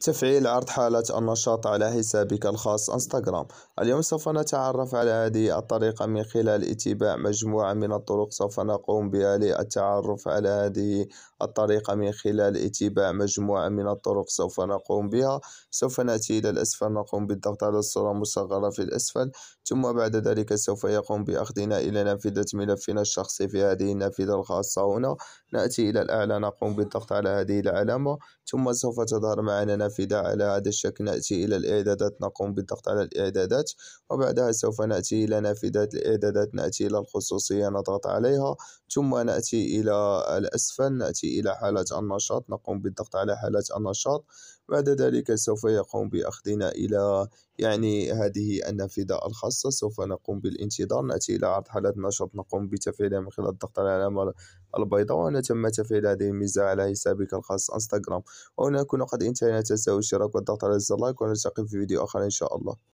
تفعيل عرض حالة النشاط على حسابك الخاص انستغرام. اليوم سوف نتعرف على هذه الطريقة من خلال اتباع مجموعة من الطرق. سوف نقوم بها للتعرف على هذه الطريقة من خلال اتباع مجموعة من الطرق. سوف نقوم بها. سوف نأتي إلى الأسفل. نقوم بالضغط على الصورة المصغرة في الأسفل. ثم بعد ذلك سوف يقوم بأخذنا إلى نافذة ملفنا الشخصي في هذه النافذة الخاصة هنا. نأتي إلى الأعلى. نقوم بالضغط على هذه العلامة. ثم سوف تظهر معنا نافذة على هذا الشكل. نأتي إلى الإعدادات. نقوم بالضغط على الإعدادات وبعدها سوف نأتي إلى نافذة الإعدادات. نأتي إلى الخصوصية نضغط عليها ثم نأتي إلى الأسفل. نأتي إلى حالة النشاط. نقوم بالضغط على حالة النشاط. بعد ذلك سوف يقوم بأخذنا إلى يعني هذه النافذة الخاصة. سوف نقوم بالانتظار. نأتي إلى عرض حالة النشاط. نقوم بتفعيلها من خلال الضغط على العلامة البيضاء. وهنا تم تفعيل هذه الميزة على حسابك الخاص انستغرام. وهنا نكون قد انتهينا تنسوا الاشتراك والضغط على زر لايك ونلتقي في فيديو آخر إن شاء الله.